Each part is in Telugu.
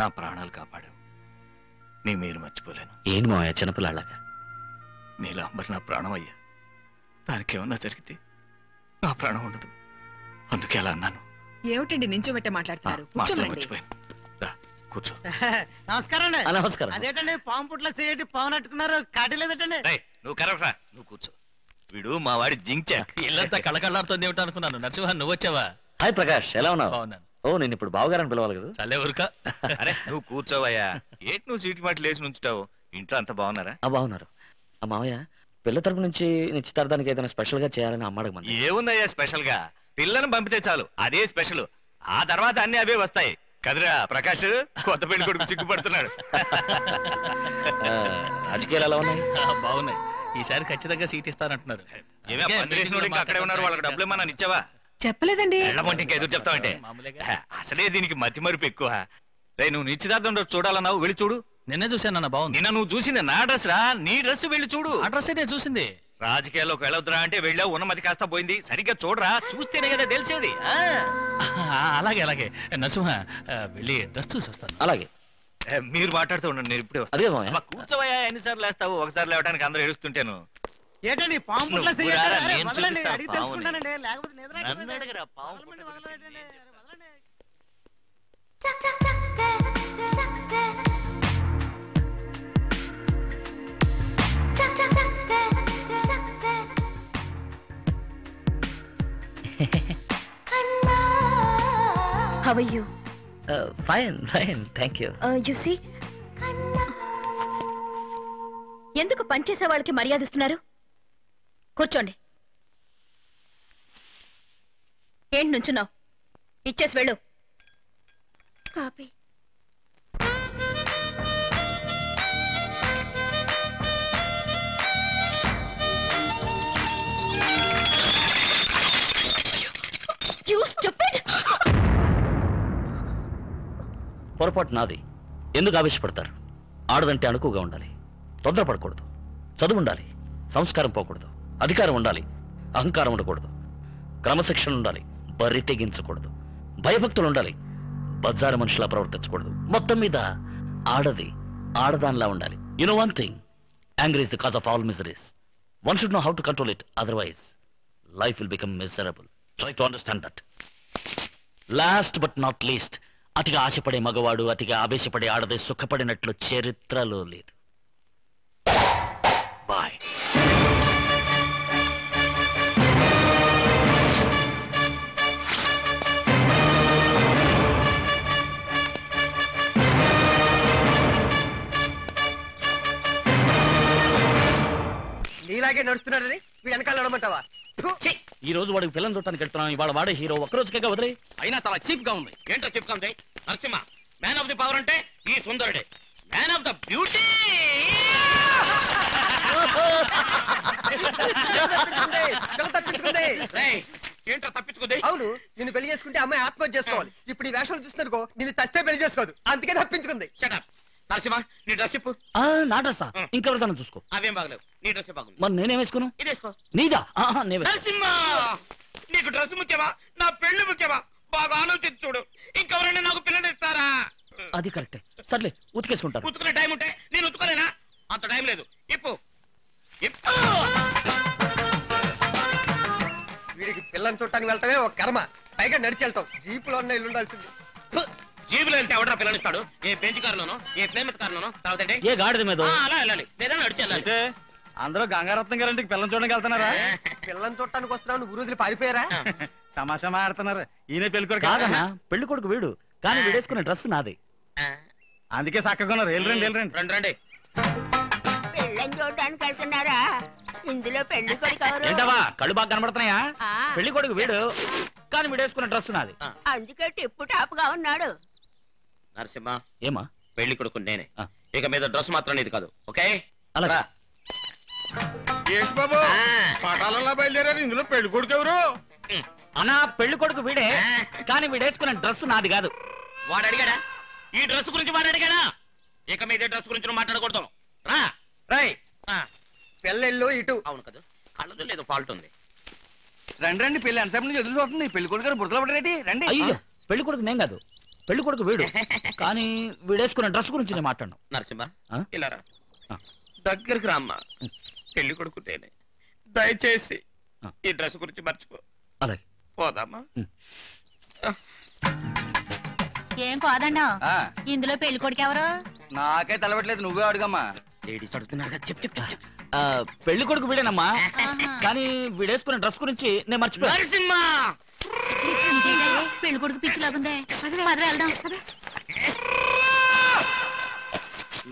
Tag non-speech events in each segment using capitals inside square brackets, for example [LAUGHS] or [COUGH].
నా ప్రాణాలు కాపాడావు. నీ మీరు మర్చిపోలేను. ఏంటి మావయ్య చిన్నపిల్లలాగా నీలాంబర్ నా ప్రాణం అయ్యా. దానికి ఏమన్నా జరిగితే నా ప్రాణం ఉండదు. అందుకే అలా అన్నాను. ఏమిటండి నించోబెట్ట ఆ, మాట్లాడతారు మాటలు కూర్చోమండి మర్చిపోయాను. రా, కూర్చో. [LAUGHS] నమస్కారం అండి. ఆ, నమస్కారం. అదేటండి పాము పుట్ల సిగరెట్ కాటలేదటండి రేయ్, నువ్వు నువ్వు కూర్చో. వీడు మా వాడి జించాక్ ఇల్లంతా కళకళలాడుతుంది ఏమిటో అనుకున్నాను నరసింహ నువ్వు వచ్చావా హాయ్ ప్రకాష్ ఎలా ఉన్నావు? బాగున్నాను. ఓ నేను ఇప్పుడు బావగారని పిలవాలి కదా. చల్లే ఊరుక. అరే నువ్వు కూర్చోవయ్యా. ఏంటి నువ్వు సీటు మాట లేచి ఉంచుతావు ఇంట్లో అంత బాగున్నారా? ఆ బాగున్నారు. ఆ మావయ్య పిల్ల తరపు నుంచి నిశ్చితార్థానికి ఏదైనా స్పెషల్గా చేయాలని అమ్మ అడగమంది ఏముందయ్యా స్పెషల్గా పిల్లను పంపితే చాలు. అదే స్పెషల్. ఆ తర్వాత అన్ని అవే వస్తాయి. కదరా ప్రకాష్ కొత్త పెళ్ళి కొడుకు చిక్కుపడుతున్నాడు. రాజకీయాలు ఎలా ఉన్నాయి? బాగున్నాయి. ఈసారి ఖచ్చితంగా సీట్ ఇస్తానంటున్నారు. ఏమే అక్కడే ఉన్నారు వాళ్ళకి డబ్బులు ఏమన్నా ఇచ్చావా? చెప్పలేదండి. ఇంకా ఎదురు చెప్తావంటే అసలే దీనికి మతి మరుపు ఎక్కువ. రే నువ్వు నిశ్చితార్థం రోజు చూడాలన్నావు వెళ్ళి చూడు. నిన్నే చూశాను అన్న బాగుంది. నిన్న నువ్వు చూసింది నా డ్రెస్ రా నీ డ్రెస్ వెళ్ళి చూడు. అడ్రస్ నేను చూసింది. రాజకీయాల్లోకి వెళ్ళొద్దురా అంటే వెళ్ళావు ఉన్నమతి కాస్త పోయింది. సరిగ్గా చూడరా చూస్తేనే కదా తెలిసేది. ఆ. ఆ, అలాగే అలాగే. నరసింహ ఆ, వెళ్ళి డ్రెస్ చూసి వస్తాను. అలాగే. మీరు మాట్లాడుతూ ఉండండి నేను ఇప్పుడే వస్తాను. కూర్చోవయ్యా ఎన్నిసార్లు లేస్తావు? ఒకసారి లేవడానికి అందరూ ఏడుస్తుంటాను. ఏంటండి పాము పుట్ల నువ్వు సిగరెట్ రారా, అరే, నేను వదలండి చూపిస్తా అడిగి పాముని. తెలుసుకుంటానండి లేకపోతే నిద్ర నన్ను ఎక్కదండి. అడగరా, పాము వదలండి, పుట్ట గురించి వదలండి, నేను అరే, వదలండి. How are you? Fine fine thank you Uh, you see? ఎందుకు పనిచేసే వాళ్ళకి మర్యాద ఇస్తున్నారు కూర్చోండి. ఏంటి నుంచున్నావు? ఇచ్చేసి వెళ్ళు. కాపీ! పొరపాటు నాది. ఎందుకు ఆవేశపడతారు? ఆడదంటే అణుకుగా ఉండాలి. తొందరపడకూడదు. చదువు ఉండాలి. సంస్కారం పోకూడదు. అధికారం ఉండాలి అహంకారం ఉండకూడదు. క్రమశిక్షణ ఉండాలి బరి తెగించకూడదు. భయభక్తులు ఉండాలి బజారు మనుషులా ప్రవర్తించకూడదు. మొత్తం మీద ఆడది ఆడదానిలా ఉండాలి. You know one thing angry is the cause of all miseries one should know how to control it otherwise life will become miserable try to understand that last but not least అతిగా ఆశపడే మగవాడు అతిగా ఆవేశపడే ఆడది సుఖపడినట్లు చరిత్రలో లేదు. బాయ్ నీలాగే నడుస్తున్నాడని వీడు వెనకాల నడమంటావా! ఈ రోజు వాడికి పిల్లలు చూడటానికి వెళ్తున్నాం. ఇవాళ వాడే హీరో ఒక్కరోజుకే వదిలే. అయినా చాలా చీప్గా ఉంది. ఏంటో చీప్గా ఉంది? Narasimha man of the power అంటే ఈ సుందరుడే. మ్యాన్ ఆఫ్ ద బ్యూటీ ఏంటో తప్పించుకుంది? అవును నిన్ను పెళ్ళి చేసుకుంటే అమ్మాయి ఆత్మహత్య చేసుకోవాలి. ఇప్పుడు ఈ వేషాలు చూస్తున్నారుకో నిన్ను చస్తే పెళ్ళి చేసుకోదు. అందుకే తప్పించుకుంది. షటప్ నరసింహ నీ డ్రెస్ ఇప్పు. నా డ్రెస్ ఇంకెవరిదాన్ని చూసుకో. అవేం బాగలేవు. నీ డ్రెస్ బాగుంది? మరి నేనేం వేసుకును? ఇదేసుకో నీదా? ఆహా, నే వేసుకో. నరసింహ! నీకు డ్రెస్ ముఖ్యమా? నా పెళ్ళి ముఖ్యమా? బాగా ఆలోచించి చూడు. ఇంకెవరైనా నాకు పిల్లని ఇస్తారా? అది కరెక్టే. సర్లే ఉతికేసుకుంటారు ఉతుకునే టైం ఉంటే నేను ఉతుకోలేనా? అంత టైం లేదు. ఇప్పు. ఇప్పు! వీడికి పిల్లని చుట్టానికి వెళ్ళటమే ఒక కర్మ. పైగా నడిచి వెళ్తాం. జీపులో ఉన్న ఇల్లు ఉండాల్సింది! జీబులో వెళ్తే ఎవడరా పిల్లనిస్తాడు? ఏ బెంచ్ కారులోనో ఏ ప్లేమెట్ కారులోనో తర్వాత ఏంటి? ఏ గాడిద మీద? ఆ, అలా వెళ్ళాలి లేదా నడిచి వెళ్ళాలి. అందరూ గంగారత్నం గారింటికి పిల్లలు చూడడానికి వెళ్తున్నారా? పిల్లని చుట్టానికి వస్తున్నావు రోజులు పారిపోయారా? తమాషా మాడుతున్నారు ఈయన పెళ్ళి కొడుకు. కాదన్నా పెళ్ళి కొడుకు వీడు. కానీ వీడేసుకునే డ్రెస్ నాది. అందుకే చక్కగా ఉన్నారు. వెళ్ళరండి వెళ్ళరండి రండి. రండి పెళ్ళని చూడడానికి వెళ్తున్నారా? ఇందులో పెళ్ళి కొడుకు ఎవరు? ఏంటవా కళ్ళు బాగా కనబడుతున్నాయా? పెళ్ళి కొడుకు వీడు. కానీ వీడేసుకునే డ్రెస్ నాది. అందుకే టిప్పు టాప్గా ఉన్నాడు. నరసింహ ఏమా? పెళ్ళి కొడుకు నేనే. ఇక మీద డ్రెస్ మాత్రం నీది కాదు ఓకే? అలాగా. ఏంటి బాబు. పటాలలో బయలుదేరారు ఇందులో పెళ్ళి కొడుకు ఎవరు? అన్నా పెళ్ళి కొడుకు వీడే. కానీ వీడేసుకునే డ్రెస్ నాది కాదు. వాడు అడిగాడా? ఈ డ్రెస్ గురించి వాడు అడిగాడా? ఇక మీద డ్రెస్ గురించి మాట్లాడకూడదు. రా. రై ఆ, పిల్లలు ఇటు. అవును కదా. కళ్ళదు లేదు ఫాల్ట్ ఉంది. రండి రండి పెళ్ళి ఎంతసేపు నుంచి ఎదురు చూస్తుంది పెళ్ళి కొడుకు గారు బురదలో పడరేటి రండి. అయ్యో పెళ్ళి కొడుకు నేను కాదు. పెళ్ళి కొడుకు వీడు. [LAUGHS] కానీ వీడేసుకున్న డ్రెస్ గురించి నేను మాట్లాడను. నరసింహ ఆ? ఇలా రా. ఆ. దగ్గరికి రామ్మా పెళ్ళి కొడుకుతేనే దయచేసి ఆ. ఈ డ్రెస్ గురించి మర్చిపో. అలాగే. పోదామా? ఏం కాదండా? ఇందులో పెళ్ళి కొడుకు ఎవరు? నాకే తెలవట్లేదు నువ్వే అడుగమ్మా. లేడీస్ అడుగుతున్నారు కదా చెప్పు చెప్పు చెప్పు. ఆ, పెళ్ళి కొడుకు వీడేనమ్మా కానీ వీడేసుకున్న డ్రెస్ గురించి నేను మర్చిపోయాను నరసింహ పెళ్ళి కొడుకు పిచ్చి లాగుందే పద వెళ్దాం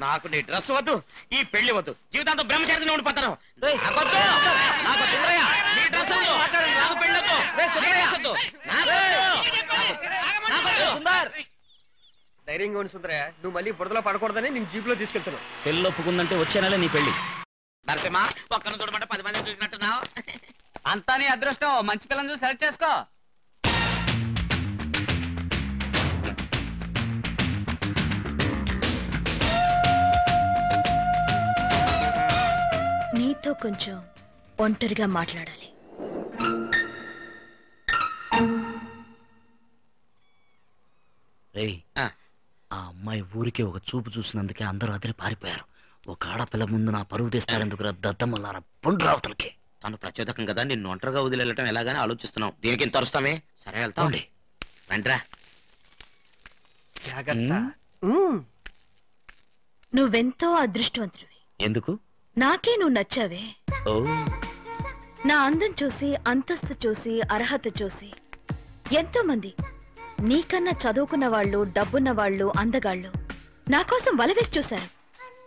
నాకు నీ డ్రెస్ వద్దు ఈ పెళ్ళి వద్దు జీవితాంతం బ్రహ్మచారి ఉండిపోతాను నాకొద్దు. నాకు సుందరయ్య, నీ డ్రెస్ వద్దు. నాకు పెళ్ళి వద్దు. నాకు డ్రెస్ వద్దు. నాకు- నాకొద్దు. ధైర్యంగా ఉండి సుందరయ్య నువ్వు మళ్ళీ బురదలో పడకూడదని నేను జీప్లో తీసుకెళ్తున్నావు పెళ్ళి ఒప్పుకుందంటే వచ్చే నెల నీ పెళ్ళి నరసింహ ఒక్కను చూడమంటే పది మంది చూసినట్టున్నావు. అంతా నీ అదృష్టం. మంచి పిల్లని చూసి సెలెక్ట్ చేసుకో. నీతో కొంచెం ఒంటరిగా మాట్లాడాలి. రేయ్ ఆ. ఆ అమ్మాయి ఊరికే ఒక చూపు చూసినందుకే అందరూ అదిరి పారిపోయారు. ఒక ఆడపిల్ల ముందు నా పరువు తీస్తారెందుకు దద్దమ్మలారా పొండు రావతలకి తను ప్రచోదకం కదా నిన్ను ఒంటరిగా వదిలేయటం ఎలాగని ఆలోచిస్తున్నాం దీనికి ఇంత అరుస్తామే? సరే వెళ్తాం. పోండి. రండిరా జాగ్రత్త. ఉమ్. ఉమ్. నువ్వెంతో అదృష్టవంతుడివి. ఎందుకు? నాకే నువ్వు నచ్చావే. ఓ. నా అందం చూసి అంతస్తు చూసి అర్హత చూసి ఎంతో మంది నీకన్నా చదువుకున్న వాళ్ళు డబ్బున్న వాళ్ళు అందగాళ్ళు నా కోసం వలవేసి చూశారు.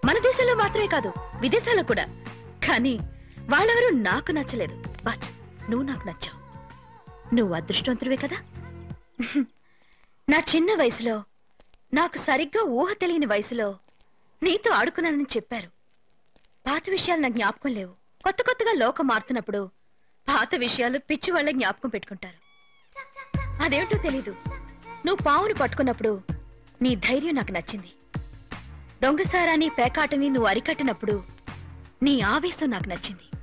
మన దేశంలో మాత్రమే కాదు విదేశాల్లో కూడా. కానీ వాళ్ళెవరూ నాకు నచ్చలేదు. బట్ నువ్వు నాకు నచ్చావు. నువ్వు అదృష్టవంతుడివే కదా? నా చిన్న వయసులో నాకు సరిగ్గా ఊహ తెలియని వయసులో నీతో ఆడుకున్నానని చెప్పారు. పాత విషయాలు నాకు జ్ఞాపకం లేవు. కొత్త కొత్తగా లోకం మారుతున్నప్పుడు పాత విషయాలు పిచ్చి వాళ్ళ జ్ఞాపకం పెట్టుకుంటారు. అదేంటో తెలీదు. నువ్వు పావును పట్టుకున్నప్పుడు నీ ధైర్యం నాకు నచ్చింది. దొంగసారాన్ని పేకాటని నువ్వు అరికట్టినప్పుడు నీ ఆవేశం నాకు నచ్చింది.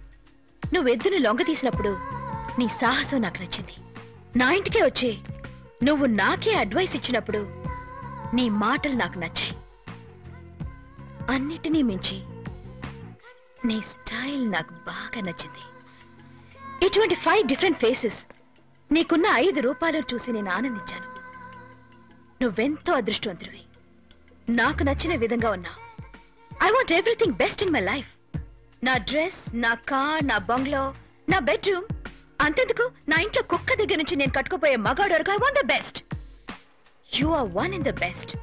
నువ్వు ఎద్దును లొంగ తీసినప్పుడు నీ సాహసం నాకు నచ్చింది. నా ఇంటికే వచ్చి నువ్వు నాకే అడ్వైస్ ఇచ్చినప్పుడు నీ మాటలు నాకు నచ్చాయి. అన్నిటినీ మించి నీ స్టైల్ నాకు బాగా నచ్చింది. ఇటువంటి ఫైవ్ డిఫరెంట్ ఫేసెస్ నీకున్న ఐదు రూపాయలు చూసి నేను ఆనందించాను. నువ్వెంతో అదృష్టవంతుడివి. నాకు నచ్చిన విధంగా ఉన్నా. I want everything best in my life నా డ్రెస్ నా కార్ నా బంగ్లో నా బెడ్రూమ్. అంతెందుకు? నా ఇంట్లో కుక్క దగ్గర నుంచి నేను కట్టుకుపోయే మగాడు వరకు I want the best you are one in the best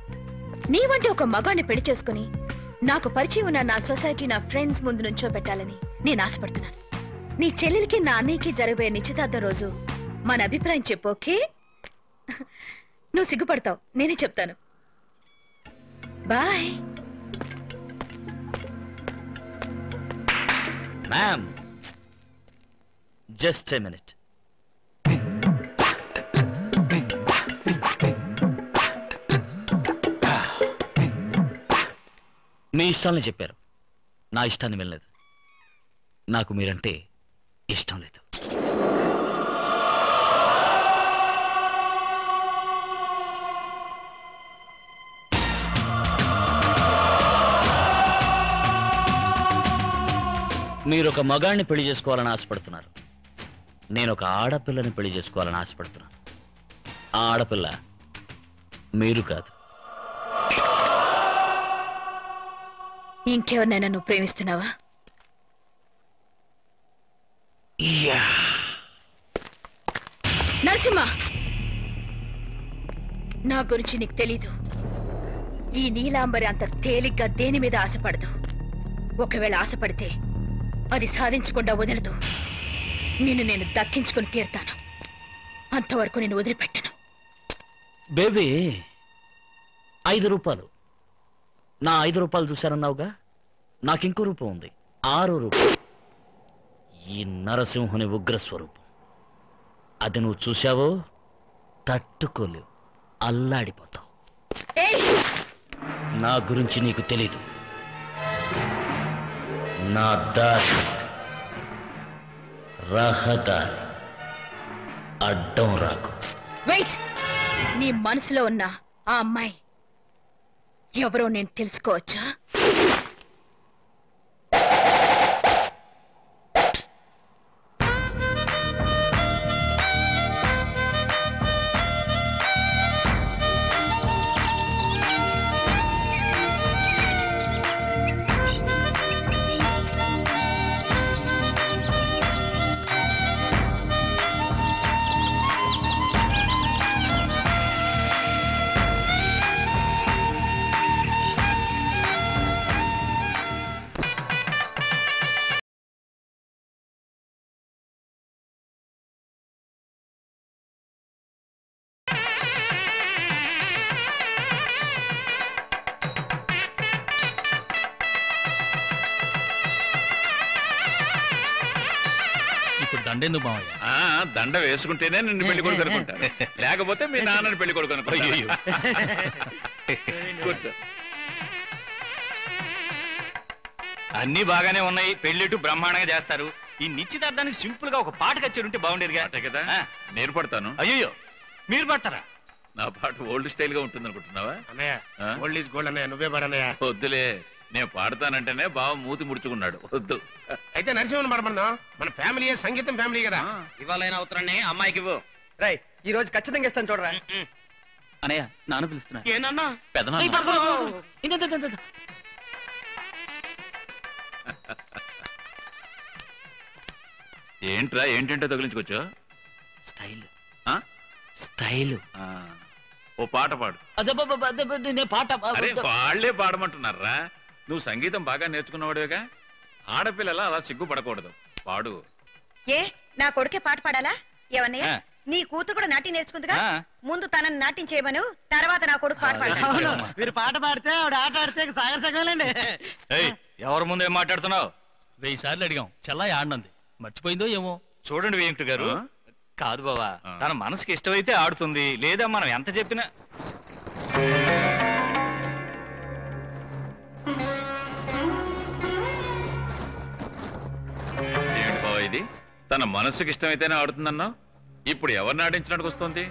నీ వంటి ఒక మగాడిని పెళ్ళి చేసుకుని నాకు పరిచయం ఉన్న నా సొసైటీ నా ఫ్రెండ్స్ ముందు నుంచో పెట్టాలని నేను ఆశపడుతున్నాను. నీ చెల్లెలికి నా అన్నయ్యకి జరగబోయే నిశ్చితార్థం రోజు మన అభిప్రాయం చెప్పు ఓకే? నువ్వు సిగ్గుపడతావు. నేనే చెప్తాను. Bye. Ma'am just a minute మీ ఇష్టాలని చెప్పారు. నా ఇష్టాన్ని వినలేదు. నాకు మీరంటే ఇష్టం లేదు. మీరు ఒక మగాడిని పెళ్ళి చేసుకోవాలని ఆశపడుతున్నారు. నేను ఒక ఆడపిల్లని పెళ్ళి చేసుకోవాలని ఆశపడుతున్నాను. ఆ ఆడపిల్ల మీరు కాదు. ఇంకెవరినైనా నువ్వు ప్రేమిస్తున్నావా? నరసింహ! నా గురించి నీకు తెలీదు. ఈ నీలాంబరి అంత తేలిగ్గా దేని మీద ఆశపడదు. ఒకవేళ ఆశపడితే అది సాధించకుండా వదలదు. నిన్ను నేను దక్కించుకుని తీరుతాను. అంతవరకు నేను వదిలిపెట్టను. బేబీ ఐదు రూపాయలు నా ఐదు రూపాయలు చూశారన్నావుగా నాకు ఇంకో రూపం ఉంది. ఆరు రూపాయలు ఈ నరసింహుని ఉగ్ర స్వరూపం అది నువ్వు చూశావో? తట్టుకోలేవు. అల్లాడిపోతావు. నా గురించి నీకు తెలీదు. నా దారి రహదారి. అడ్డం రాకు. వెయిట్! నీ మనసులో ఉన్న ఆ అమ్మాయి ఎవరో నేను తెలుసుకోవచ్చా? దండెందుకు మావయ్య? ఆ దండ వేసుకుంటేనే నిన్ను పెళ్ళి కొడుకు అనుకుంటాను లేకపోతే మీ నాన్నని పెళ్ళి కొడుకు కూర్చో. అన్ని బాగానే ఉన్నాయి. పెళ్ళిట్టు బ్రహ్మాండంగా చేస్తారు. ఈ నిశ్చితార్థానికి సింపుల్గా ఒక పాట కచ్చేది ఉంటే బాగుండేదిగా కదా? నేను పడతాను. అయ్యో మీరు పడతారా? నా పాట ఓల్డ్ స్టైల్గా ఉంటుంది అనుకుంటున్నావా అన్నయ్య ఆ? ఓల్డ్ ఈజ్ గోల్డ్ అన్నయ్య నువ్వే పడన్నయ్య వద్దులే. నేను పాడతానంటేనే బావ మూతి ముడుచుకున్నాడు. వద్దు. అయితే నరసింహన్ పడమన్నా మన ఫ్యామిలీ సంగీతం ఫ్యామిలీ కదా. ఇవాళైనా ఉత్తరాన్ని అమ్మాయికి ఇవ్వు. రై ఈ రోజు ఖచ్చితంగా ఇస్తాను చూడరా. అనయ్య నాన్న పిలుస్తున్నా. ఏనన్నా? పెదనాన్న. ఏంట్రా ఏంటంటే తగిలించుకోవచ్చు స్టైల్. ఆ? స్టైల్. ఓ పాట పాడు. బాబా, బాబా, పాట వాళ్ళే పాడమంటున్నారా? నువ్వు సంగీతం బాగా నేర్చుకున్నవాడుగా ఆడపిల్లల అలా సిగ్గుపడకూడదు. పాడు. ఏ నా కొడుకే పాట పాడాలా? ఏమన్నయ్య ఆ. నీ కూతురు కూడా నాట్యం నేర్చుకుందిగా. ముందు తనని నాట్యం చేయమను తర్వాత నా కొడుకు పాట పాడాలి అవును. మీరు పాట పాడితే ఆవిడ ఆట ఆడితే సాగర్ సగలండి ఎవరి ముందు ఏం మాట్లాడుతున్నావు? వెయ్యి సార్లు అడిగాం. చల్లా ఆడినంది. మర్చిపోయిందో ఏమో? చూడండి వెంకట గారు. కాదు బావా. తన మనసుకి ఇష్టమైతే ఆడుతుంది. లేదా మనం ఎంత చెప్పినా ఇది తన మనసుకి ఇష్టమైతేనే ఆడుతుందన్నావు? ఇప్పుడు ఎవరిని ఆడించినట్టుకు వస్తుంది?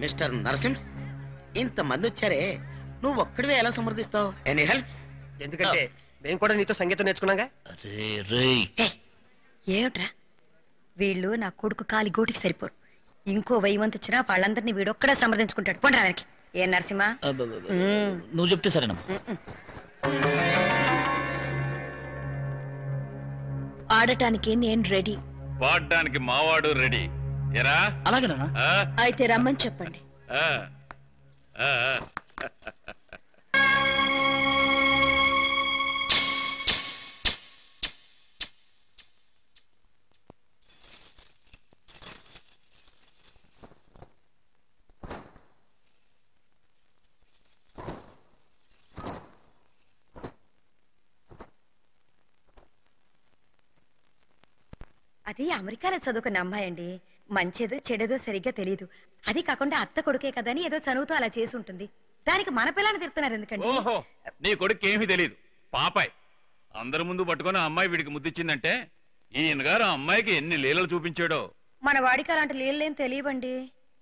మిస్టర్ నరసింహ్ ఇంత మంది వచ్చారే నువ్వు ఒక్కడివే ఎలా సమర్థిస్తావు? ఎనీ హెల్ప్ ఎందుకంటే మేము కూడా నీతో సంగీతం నేర్చుకున్నాగా. ఏమిట్రా? వీళ్ళు నా కొడుకు కాలి గోటికి సరిపోరు. ఇంకో వెయ్యి మంది వచ్చినా వాళ్ళందరినీ వీడొక్కడే సమర్థించుకుంటాడు. పోండి రానికి ఏ నరసింహ. నువ్వు చెప్తే సరేనమ్మా. ఆడటానికి నేను రెడీ. పాడడానికి మావాడు రెడీ. ఎరా అలాగేనా ఆ? అయితే రమ్మని చెప్పండి. అది అమెరికాలో చదువుకున్న అమ్మాయి అండి మంచిదో చెడదో సరిగ్గా తెలియదు అది కాకుండా అత్త కొడుకే కదని ఏదో చదువుతూ అలా చేసి ఉంటుంది దానికి మన పిల్లని తిడుతున్నారు ఎందుకండి? ఓహో నీ కొడుకు ఏమీ తెలియదు పాపాయ్. అందరి ముందు పట్టుకొని ఆ అమ్మాయి వీడికి ముద్దిచ్చిందంటే ఈయన గారు ఆ అమ్మాయికి ఎన్ని లీలలు చూపించాడో. మన వాడికి అలాంటి లేని తెలియవండి.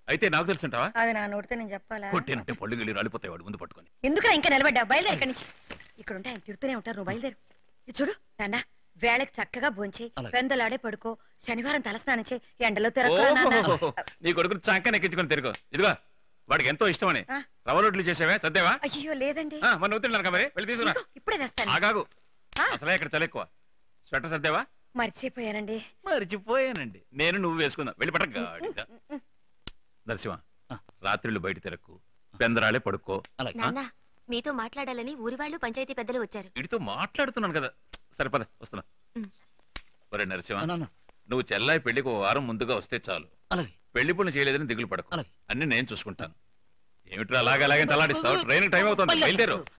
అయితే నాకు తెలుసుంటావా? అది నా నోటితో నేను చెప్పాలా? కొట్టేనంటే పళ్ళు గిళ్ళు రాలిపోతాయి వాడు ముందు పట్టుకొని. ఎందుకు ఇంకా నిలబడ్డా బయలుదేరు ఇక్కడి నుంచి. ఇక్కడ ఉంటే ఆయన తిడుతూనే ఉంటారు నువ్వు బయలుదేరు. ఇది చూడు నాన్న. వేళకి చక్కగా అలాగే. పెందలాడే పడుకో. శనివారం తలస్నానం చేయి. ఎండలో తిరగరా నాన్న. ఓహో, నీ కొడుకుని చంకన ఎక్కించుకొని తిరుగు. ఇదిగో వాడికి ఎంతో ఇష్టమని. ఆ. రవ్వ రొట్లు చేసావే? సర్దేవా? అయ్యో లేదండి. ఆ, మన అవుతున్నాను మరి. వెళ్ళి తీసుకురా. ఇదిగో, ఇప్పుడే తెస్తాను. ఆగాగు. ఆ. అసలే ఇక్కడ చలి ఎక్కువ. స్వెటర్ సర్దేవా? మర్చిపోయానండి. మరిచిపోయానండి. నేను నువ్వు వేసుకుందా. వెళ్ళి పట్ట గాడిద. నరసింహ ఆ. రాత్రిళ్ళు బయట తిరక్కు. పెందరాలే పడుకో. అలాగే. నాన్న, మీతో మాట్లాడాలని ఊరి వాళ్ళు పంచాయతీ పెద్దలు వచ్చారు. వీడితో మాట్లాడుతున్నాను కదా. సరే పద వస్తున్నా. ఒరే నరసింహ నాన్న, నువ్వు చెల్లాయి పెళ్ళికి ఓ వారం ముందుగా వస్తే చాలు. అలాగే. పెళ్ళి పనులు చేయలేదని దిగులు పడకు. అలాగే. అన్ని నేను చూసుకుంటాను. ఏమిట్రా అలాగే అలాగే తలాడిస్తావు ట్రైన్ టైం అవుతుంది. బయలుదేరు.